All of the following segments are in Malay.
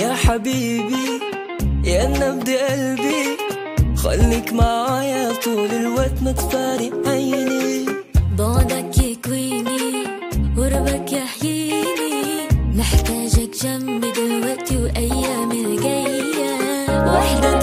يا حبيبي يا نبض قلبي خليك معايا طول الوقت ما تفارق عيني. بعدك يكويني قربك يحييني. محتاجك جنبي دلوقتي وايام الجاية. وحدك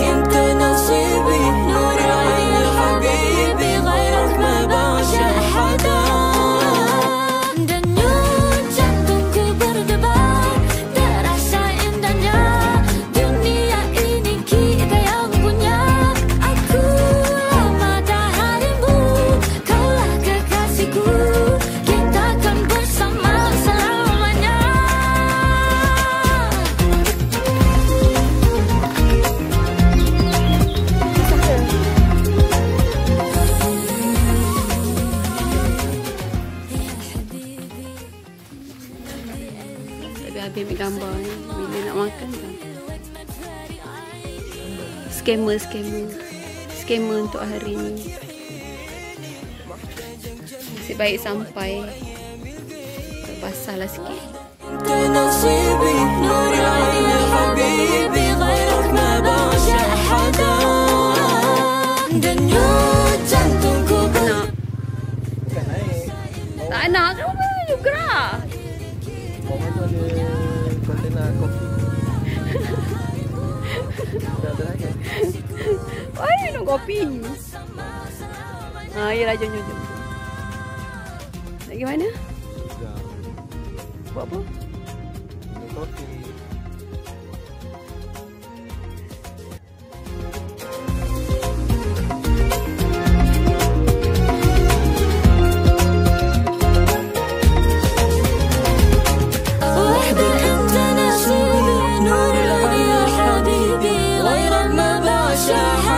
Tapi habis ambil gambar ni Bila nak makan kan Scammer, scammer Scammer untuk hari ni Nasib baik sampai Basah lah sikit انت نصيبي نور العين يا حبيبي غيرك ما بعشق حدا Denyut jantungku Nak Tak nak Kenapa you gerak Tu ada kontena kopi. Dah lagi. Why nak kopi Ah, yelah jom jom jom Nak pergi mana? Buat apa? Ini kopi. your